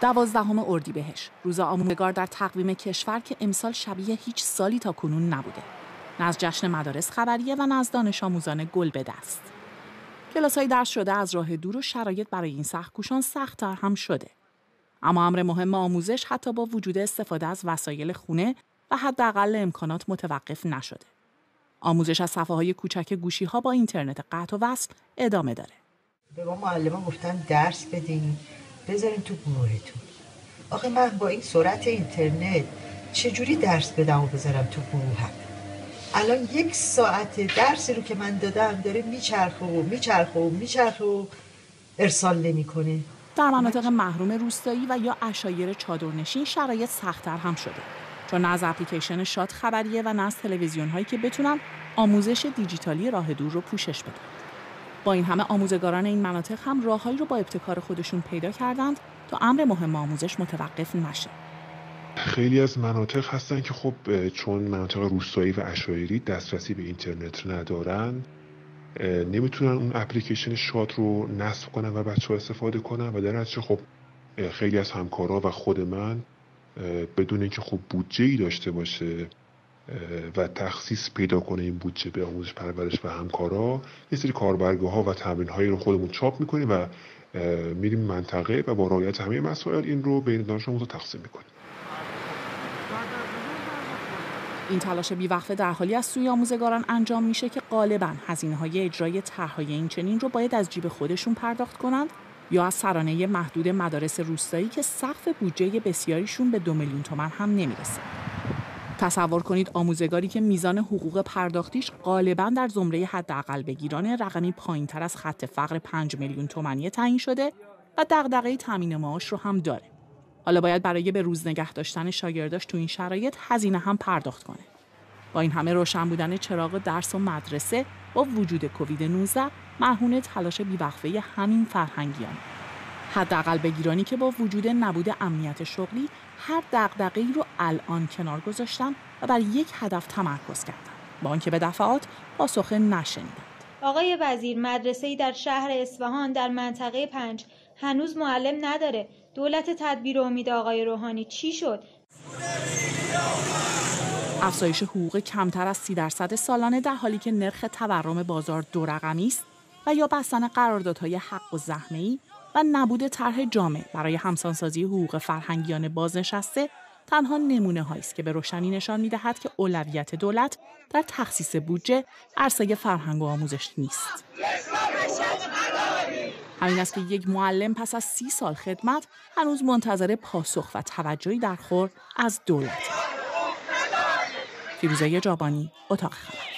دوازدهم اردیبهشت. روز آموزگار در تقویم کشور که امسال شبیه هیچ سالی تا کنون نبوده. نه از جشن مدارس خبریه و نه از دانش آموزان گل به دست. کلاس های درس شده از راه دور و شرایط برای این سختکوشان سختتر هم شده. اما امر مهم آموزش حتی با وجود استفاده از وسایل خونه و حداقل امکانات متوقف نشده. آموزش از صفحه های کوچک گوشی ها با اینترنت قطع و وصل ادامه داره. به ما معلمان گفتن درس بدین. بذارین تو گروهتون آخه من با این سرعت اینترنت چجوری درس بدم و بذارم تو گروهم الان یک ساعت درسی رو که من دادم داره میچرخه و میچرخه و میچرخه و ارسال نمی‌کنه. در مناطق محروم روستایی و یا اشایر چادرنشین شرایط سختتر هم شده. چون نه از اپلیکیشن شاد خبریه و نه از تلویزیون هایی که بتونن آموزش دیجیتالی راه دور رو پوشش بدن. با این همه آموزگاران این مناطق هم راههایی رو با ابتکار خودشون پیدا کردند تا امر مهم آموزش متوقف نشه. خیلی از مناطق هستن که خب چون مناطق روستایی و اشایری دسترسی به اینترنت ندارن نمی‌تونن اون اپلیکیشن شاد رو نصب کنن و بچه ها استفاده کنن و در نتیجه خب خیلی از همکارا و خود من بدون اینکه خب بودجه ای داشته باشه و تخصیص پیدا کنه این بودجه به آموزش پرورش و همکارا یه سری کاربرگاه ها و تمرین هایی رو خودمون چاپ می‌کنیم و میریم منطقه و با رعایت همه مسائل این رو بین دانش آموزا تقسیم می‌کنیم این تلاش بیوقفه در حالی از سوی آموزگاران انجام میشه که غالبا هزینه های اجرای طرحهای این چنین رو باید از جیب خودشون پرداخت کنند یا از سرانه محدود مدارس روستایی که سقف بودجه بسیاریشون به دو میلیون تومن هم نمی‌رسه. تصور کنید آموزگاری که میزان حقوق پرداختیش غالبا در زمره حداقل بگیران رقمی پایینتر از خط فقر 5 میلیون تومانی تعیین شده و دغدغه تامین معاش رو هم داره. حالا باید برای به روز نگه داشتن شاگرداش تو این شرایط هزینه هم پرداخت کنه. با این همه روشن بودن چراغ درس و مدرسه با وجود کووید 19 مرهون تلاش بیوقفه همین فرهنگیان حداقل بگیرانی که با وجود نبود امنیت شغلی هر دغدغه‌ای رو الان کنار گذاشتن و بر یک هدف تمرکز کردن. با آنکه به دفعات پاسخ نشنیدند آقای وزیر مدرسه‌ای در شهر اصفهان در منطقه پنج هنوز معلم نداره. دولت تدبیر امید آقای روحانی چی شد؟ افزایش حقوق کمتر از سی درصد سالانه در حالی که نرخ تورم بازار دو رقمی است. و یا بستن قراردادهای حق و زحمه‌ای و نبود طرح جامع برای همسانسازی حقوق فرهنگیان بازنشسته تنها نمونه است که به روشنی نشان می‌دهد که اولویت دولت در تخصیص بودجه عرصه فرهنگ و آموزش نیست. همین است که یک معلم پس از سی سال خدمت هنوز منتظر پاسخ و توجهی در خور از دولت. فیروزه جابانی اتاق خبر